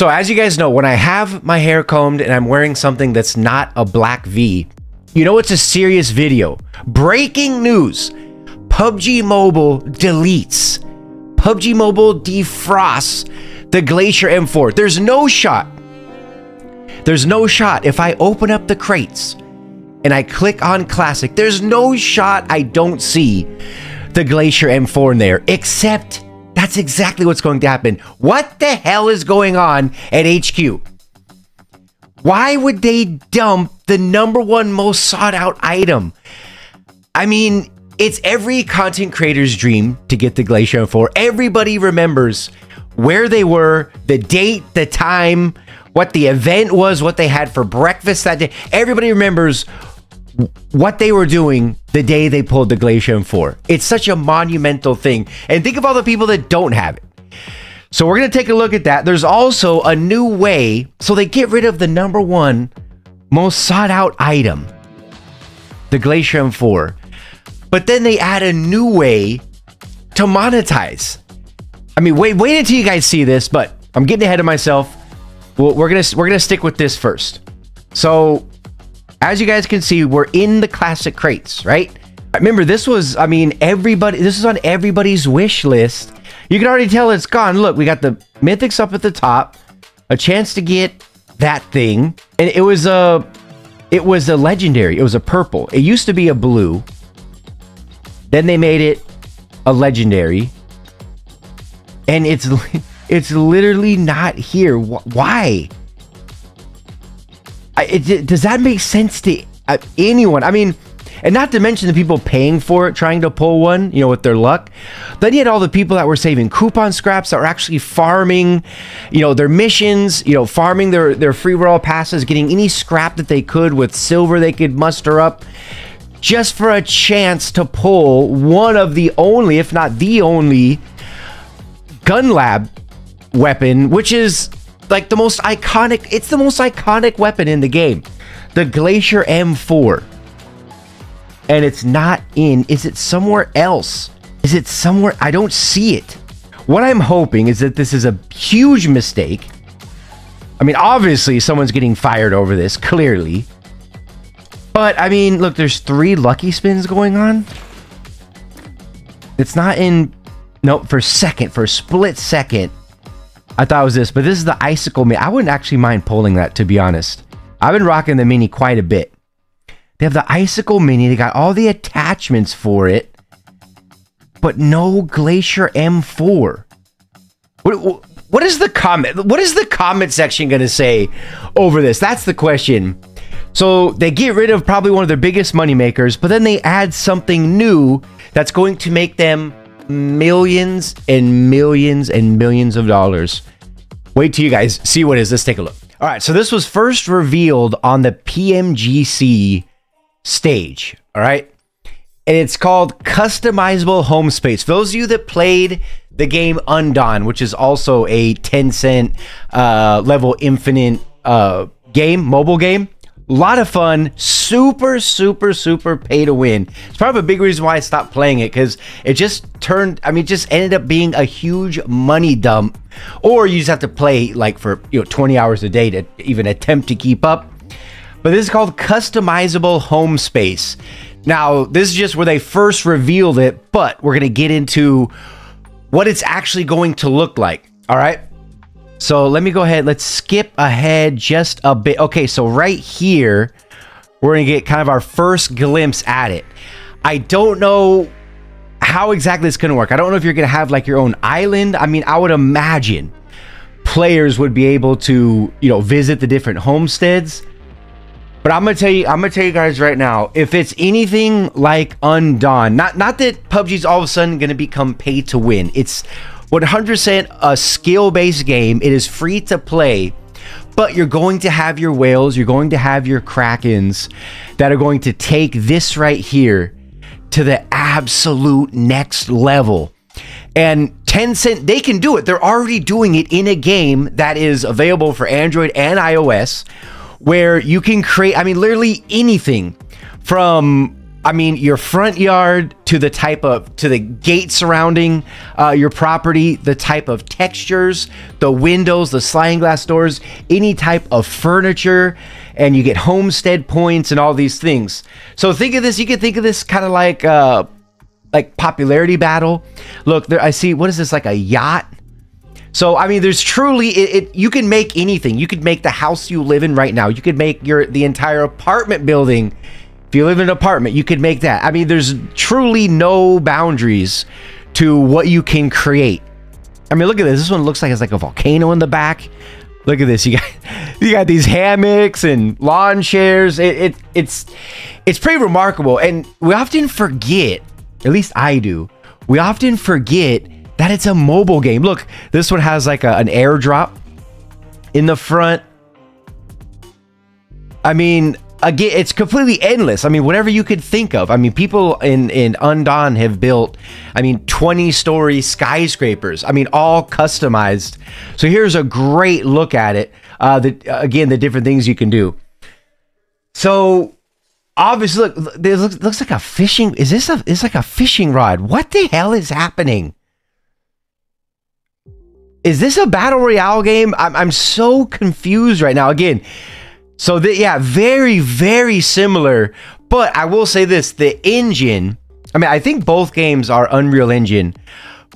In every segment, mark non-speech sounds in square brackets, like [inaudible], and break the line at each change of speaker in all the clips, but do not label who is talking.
So as you guys know, when I have my hair combed and I'm wearing something that's not a black V, you know it's a serious video. Breaking news. PUBG Mobile deletes. PUBG Mobile defrosts the Glacier M4. There's no shot. There's no shot if I open up the crates and I click on classic. There's no shot I don't see the Glacier M4 in there, except that's exactly what's going to happen. What the hell is going on at HQ? Why would they dump the number one most sought out item? I mean, it's every content creator's dream to get the Glacier M4. Everybody remembers where they were, the date, the time, what the event was, what they had for breakfast that day. Everybody remembers what they were doing the day they pulled the Glacier M4. It's such a monumental thing. And think of all the people that don't have it. So we're going to take a look at that. There's also a new way. So they get rid of the number one most sought out item, the Glacier M4. But then they add a new way to monetize. I mean, wait, wait until you guys see this, but I'm getting ahead of myself. We're gonna we're gonna stick with this first. So as you guys can see, we're in the classic crates, right? Remember, this was, I mean, everybody, this is on everybody's wish list. You can already tell it's gone. Look, we got the mythics up at the top, a chance to get that thing. And it was a, it was a legendary. It was a purple. It used to be a blue. Then they made it a legendary. And it's, [laughs] it's literally not here. Why? It, does that make sense to uh, anyone? I mean, and not to mention the people paying for it, trying to pull one, you know, with their luck. Then you had all the people that were saving coupon scraps that were actually farming, you know, their missions, you know, farming their, their free roll passes, getting any scrap that they could with silver they could muster up just for a chance to pull one of the only, if not the only, gun lab weapon, which is like the most iconic, it's the most iconic weapon in the game. The Glacier M4. And it's not in, is it somewhere else? Is it somewhere? I don't see it. What I'm hoping is that this is a huge mistake. I mean, obviously someone's getting fired over this, clearly. But I mean, look, there's three lucky spins going on. It's not in, no, for a second, for a split second. I thought it was this, but this is the Icicle Mini. I wouldn't actually mind pulling that, to be honest. I've been rocking the Mini quite a bit. They have the Icicle Mini. They got all the attachments for it, but no Glacier M4. What, what is the comment? What is the comment section going to say over this? That's the question. So they get rid of probably one of their biggest moneymakers, but then they add something new that's going to make them millions and millions and millions of dollars. Wait till you guys see what is. Let's take a look. All right, so this was first revealed on the PMGC stage. All right, and it's called customizable home space. For those of you that played the game Undawn, which is also a Tencent uh, level infinite uh, game, mobile game, lot of fun, super, super, super pay to win. It's probably a big reason why I stopped playing it because it just turned, I mean, just ended up being a huge money dump. Or you just have to play like for, you know, 20 hours a day to even attempt to keep up. But this is called customizable home space. Now, this is just where they first revealed it, but we're going to get into what it's actually going to look like. All right. So let me go ahead. Let's skip ahead just a bit. Okay, so right here, we're going to get kind of our first glimpse at it. I don't know how exactly it's going to work. I don't know if you're going to have like your own island. I mean, I would imagine players would be able to, you know, visit the different homesteads. But I'm gonna tell you, I'm gonna tell you guys right now, if it's anything like Undawn, not not that PUBG's all of a sudden gonna become pay to win. It's 100% a skill-based game. It is free to play, but you're going to have your whales, you're going to have your krakens that are going to take this right here to the absolute next level. And Tencent, they can do it. They're already doing it in a game that is available for Android and iOS, where you can create, I mean, literally anything from I mean, your front yard to the type of to the gate surrounding uh, your property, the type of textures, the windows, the sliding glass doors, any type of furniture, and you get homestead points and all these things. So think of this. You can think of this kind of like uh, like popularity battle. Look, there I see. What is this like a yacht? So I mean, there's truly it, it, You can make anything. You could make the house you live in right now. You could make your the entire apartment building if you live in an apartment, you could make that. I mean, there's truly no boundaries to what you can create. I mean, look at this. This one looks like it's like a volcano in the back. Look at this. You got [laughs] you got these hammocks and lawn chairs. It, it it's it's pretty remarkable. And we often forget, at least I do, we often forget that it's a mobile game. Look, this one has like a, an airdrop in the front. I mean, again, it's completely endless. I mean, whatever you could think of. I mean, people in in Undawn have built, I mean, 20 story skyscrapers. I mean, all customized. So here's a great look at it. Uh, the again, the different things you can do. So obviously, look, this looks, looks like a fishing. Is this a? It's like a fishing rod. What the hell is happening? Is this a battle royale game? I'm, I'm so confused right now. Again, so the, yeah, very very similar. But I will say this: the engine. I mean, I think both games are Unreal Engine,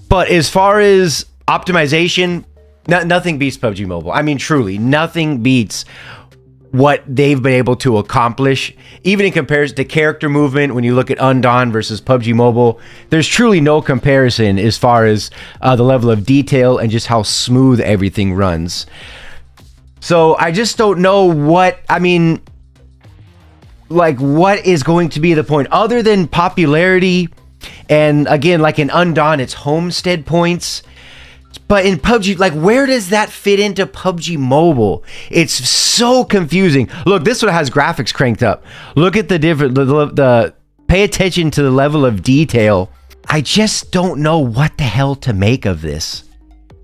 but as far as optimization, no, nothing beats PUBG Mobile. I mean, truly, nothing beats what they've been able to accomplish, even in comparison to character movement. When you look at Undawn versus PUBG Mobile, there's truly no comparison as far as uh, the level of detail and just how smooth everything runs. So I just don't know what, I mean, like, what is going to be the point other than popularity? And again, like in Undawn, it's homestead points. But in PUBG, like, where does that fit into PUBG Mobile? It's so confusing. Look, this one has graphics cranked up. Look at the different, the, the, the pay attention to the level of detail. I just don't know what the hell to make of this.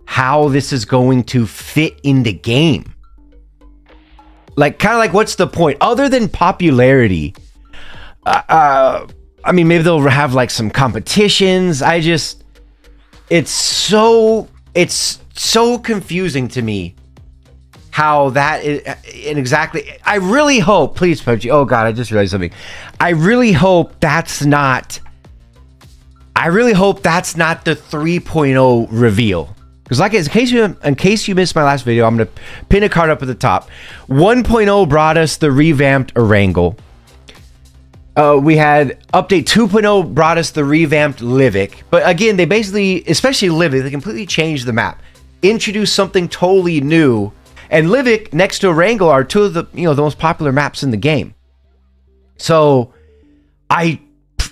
How this is going to fit in the game. Like, kind of like, what's the point? Other than popularity, uh, uh, I mean, maybe they'll have like some competitions. I just, it's so, it's so confusing to me how that is, and exactly. I really hope, please, PUBG. Oh God, I just realized something. I really hope that's not. I really hope that's not the 3.0 reveal. Because like in case you in case you missed my last video, I'm gonna pin a card up at the top. 1.0 brought us the revamped Erangel. Uh, we had update 2.0 brought us the revamped Livik. But again, they basically, especially Livik, they completely changed the map, introduced something totally new. And Livik next to Erangel are two of the you know the most popular maps in the game. So, I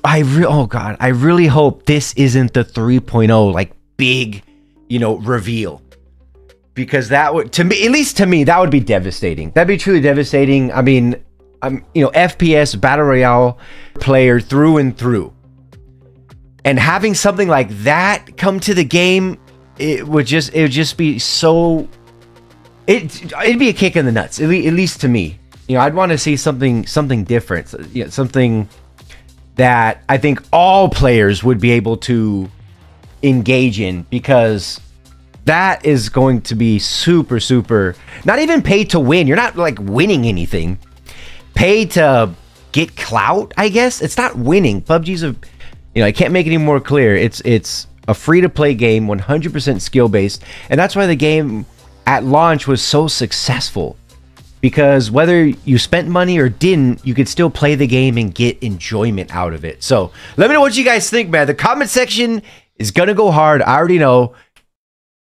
I re- oh god, I really hope this isn't the 3.0 like big you know, reveal. Because that would, to me, at least to me, that would be devastating. That'd be truly devastating. I mean, I'm, you know, FPS battle royale player through and through. And having something like that come to the game, it would just, it would just be so, it, it'd be a kick in the nuts, at least to me. You know, I'd want to see something, something different, you know, something that I think all players would be able to engage in because that is going to be super super not even paid to win. You're not like winning anything. Paid to get clout i guess? It's not winning. Pubg's a you know i can't make it any more clear. It's it's a free to play game 100% skill based and that's why the game at launch was so successful. Because whether you spent money or didn't, you could still play the game and get enjoyment out of it. So let me know what you guys think, man. The comment section is gonna go hard. I already know.